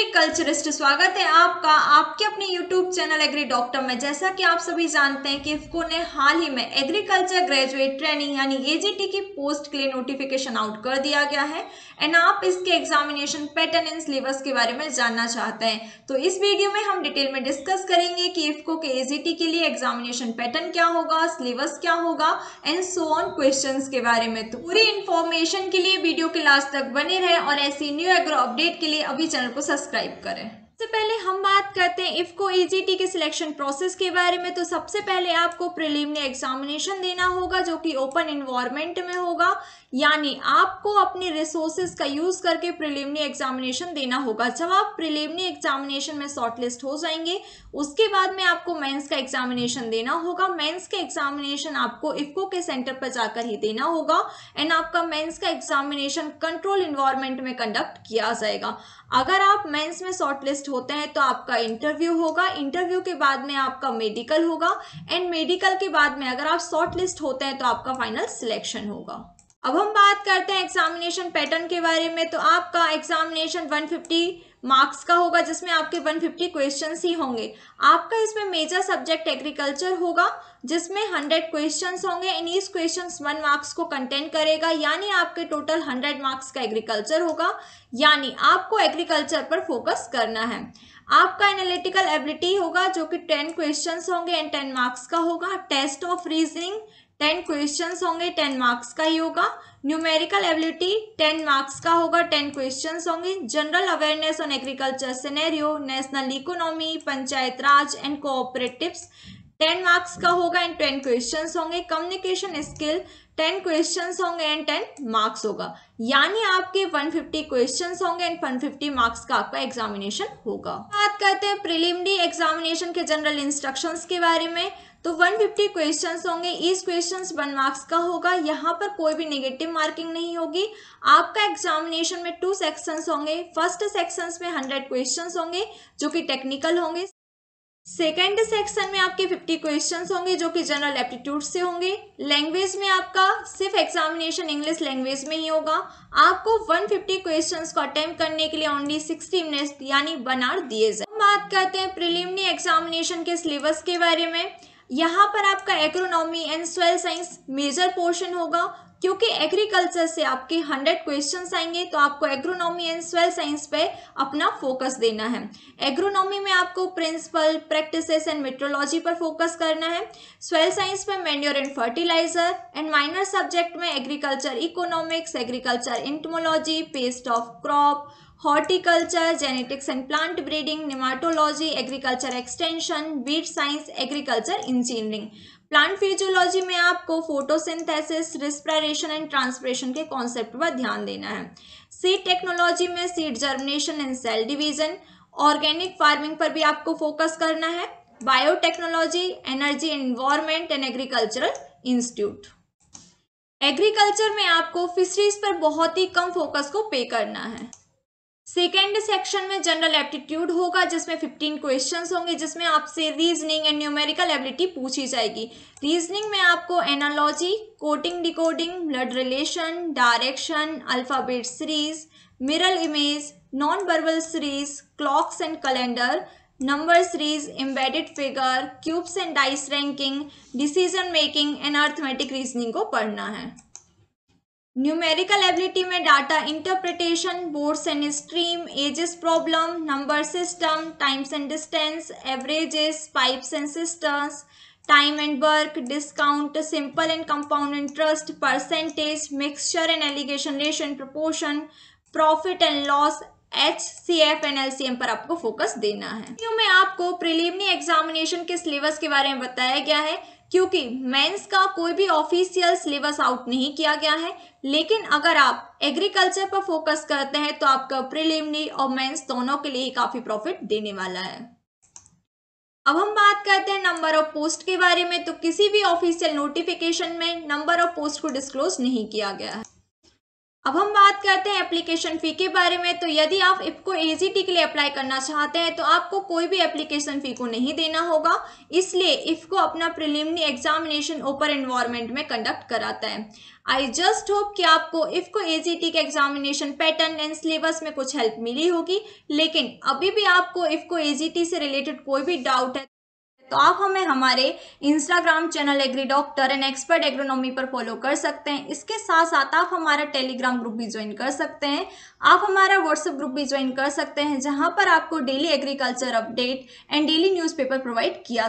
Agriculturist स्वागत है आपका, आपके अपने यूट्यूब चैनल एग्री डॉक्टर में। जैसा कि आप सभी जानते हैं कि इफ्को ने हाल ही में एग्रीकल्चर ग्रेजुएट ट्रेनिंग यानी एजीटी की पोस्ट के लिए नोटिफिकेशन आउट कर दिया गया है। एंड आप इसके एग्जामिनेशन पैटर्न एंड सिलेबस के बारे में जानना चाहते हैं। तो इस वीडियो में हम डिटेल में डिस्कस करेंगे कि इफ्को के एजीटी के लिए एग्जामिनेशन पैटर्न क्या होगा सिलेबस क्या होगा एंड सो ऑन क्वेश्चन के बारे में। तो पूरी इन्फॉर्मेशन के लिए वीडियो के लास्ट तक बने रहे और ऐसी न्यू एग्रो अपडेट के लिए अभी चैनल को सब्सक्राइब करें। सबसे पहले हम बात करते हैं इफ्को ईजीटी के सिलेक्शन प्रोसेस के बारे में। तो सबसे पहले आपको प्रिलिमिनरी एग्जामिनेशन देना होगा, जो कि ओपन इन्वायरमेंट में होगा। यानी आपको अपने रिसोर्सेज का यूज़ करके प्रिलिमिनरी एग्जामिनेशन देना होगा। जब आप प्रिलिमिनरी एग्जामिनेशन में शॉर्टलिस्ट हो जाएँगे, उसके बाद में आपको मेंस का एग्जामिनेशन देना होगा। मेंस के एग्जामिनेशन आपको इफ्को के सेंटर पर जाकर ही देना होगा। एंड आपका मेंस का एग्जामिनेशन कंट्रोल इन्वायरमेंट में कंडक्ट किया जाएगा। अगर आप मेंस में शॉर्टलिस्ट होते हैं तो आपका इंटरव्यू होगा। इंटरव्यू के बाद में आपका मेडिकल होगा। एंड मेडिकल के बाद में अगर आप शॉर्ट लिस्ट होते हैं तो आपका फाइनल सिलेक्शन होगा। अब हम बात करते हैं एग्जामिनेशन पैटर्न के बारे में तो आपका एग्जामिनेशन 150 मार्क्स का होगा, जिसमें आपके 150 क्वेश्चंस ही होंगे। आपका इसमें मेजर सब्जेक्ट एग्रीकल्चर होगा, जिसमें 100 क्वेश्चंस होंगे, इन क्वेश्चंस वन मार्क्स को कंटेंट करेगा, यानी आपके टोटल 100 मार्क्स का एग्रीकल्चर होगा, यानी आपको एग्रीकल्चर पर फोकस करना है। आपका एनालिटिकल एबिलिटी होगा, जो कि 10 क्वेश्चंस होंगे एंड 10 मार्क्स का होगा। Test of reasoning ten question होंगे, टेन मार्क्स का ही होगा। न्यूमेरिकल एबिलिटी टेन मार्क्स का होगा, टेन क्वेश्चन होंगे। General awareness on agriculture scenario national economy panchayat raj and cooperatives ten marks का होगा एंड टेन क्वेश्चन होंगे। कम्युनिकेशन स्किल, टेन क्वेश्चन होंगे एंड टेन मार्क्स होगा। यानी आपके 150 क्वेश्चन होंगे एंड 150 मार्क्स का आपका एग्जामिनेशन होगा। बात करते हैं प्रिलिमिनरी एग्जामिनेशन के जनरल इंस्ट्रक्शंस के बारे में। तो 150 क्वेश्चंस होंगे, इस क्वेश्चंस वन मार्क्स का होगा। यहाँ पर कोई भी नेगेटिव मार्किंग नहीं होगी। आपका एग्जामिनेशन में टू सेक्शंस होंगे। फ़र्स्ट सेक्शंस में 100 क्वेश्चंस होंगे, जो कि टेक्निकल होंगे। सेकेंड सेक्शन में आपके 50 क्वेश्चंस होंगे, जो कि जनरल एप्टीट्यूड से होंगे। लैंग्वेज में आपका सिर्फ़ एग्जामिनेशन इंग्लिश लैंग्वेज में ही होगा। आपको 150 क्वेश्चंस को अटेम्प्ट करने के लिए ओनली 60 मिनट्स यानी वन दिए जाए। बात करते हैं प्रिलिमिनरी एग्जामिनेशन के सिलेबस के बारे में। यहाँ पर आपका agronomy and soil science major portion होगा। क्योंकि एग्रीकल्चर से आपके हंड्रेड क्वेश्चन आएँगे तो आपको एग्रोनॉमी एंड स्वेल साइंस पे अपना फोकस देना है। एग्रोनॉमी में आपको प्रिंसिपल प्रैक्टिसेस एंड मेट्रोलॉजी पर फोकस करना है। स्वेल साइंस में manure and fertiliser and minor subject में agriculture economics agriculture entomology pest of crop horticulture genetics and plant breeding nematology agriculture extension weed science agriculture engineering plant physiology में आपको photosynthesis, respiration and transpiration के concept पर ध्यान देना है। Seed technology में seed germination and cell division organic farming पर भी आपको फोकस करना है। Biotechnology energy environment and agricultural institute agriculture में आपको फिशरीज पर बहुत ही कम फोकस को पे करना है। सेकेंड सेक्शन में जनरल एप्टीट्यूड होगा, जिसमें 15 क्वेश्चंस होंगे, जिसमें आपसे रीजनिंग एंड न्यूमेरिकल एबिलिटी पूछी जाएगी। रीजनिंग में आपको analogy coding decoding blood relation direction alphabet series mirror image non verbal series clocks and calendar number series embedded figure cubes and dice ranking decision making and arithmetic reasoning को पढ़ना है। Numerical ability में data interpretation boats and stream ages problem number system times and distance averages pipes and cisterns time and work discount simple and compound interest percentage mixture and alligation ration proportion profit and loss H C F and L C M पर आपको focus देना है। में आपको preliminary examination के syllabus के बारे में बताया गया है। क्योंकि मेंस का कोई भी ऑफिशियल सिलेबस आउट नहीं किया गया है। लेकिन अगर आप एग्रीकल्चर पर फोकस करते हैं तो आपका प्रिलिमनी और मेंस दोनों के लिए काफ़ी प्रॉफिट देने वाला है। अब हम बात करते हैं नंबर ऑफ़ पोस्ट के बारे में। तो किसी भी ऑफिशियल नोटिफिकेशन में नंबर ऑफ़ पोस्ट को डिस्क्लोज नहीं किया गया है। अब हम बात करते हैं एप्लीकेशन फ़ी के बारे में। तो यदि आप इफ़को एजीटी के लिए अप्लाई करना चाहते हैं तो आपको कोई भी एप्लीकेशन फ़ी को नहीं देना होगा। इसलिए इफ़को अपना प्रिलिमिनरी एग्जामिनेशन ओपन एनवायरनमेंट में कंडक्ट कराता है। आई जस्ट होप कि आपको इफ़को एजीटी के एग्जामिनेशन पैटर्न एंड सिलेबस में कुछ हेल्प मिली होगी। लेकिन अभी भी आपको इफ़को एजीटी से रिलेटेड कोई भी डाउट है तो आप हमें हमारे Instagram channel agri doctor and expert agronomy पर फॉलो कर सकते हैं। इसके साथ साथ आप हमारा टेलीग्राम ग्रुप भी ज्वाइन कर सकते हैं। आप हमारा व्हाट्सएप ग्रुप भी ज्वाइन कर सकते हैं, जहाँ पर आपको daily agriculture update and daily newspaper provide किया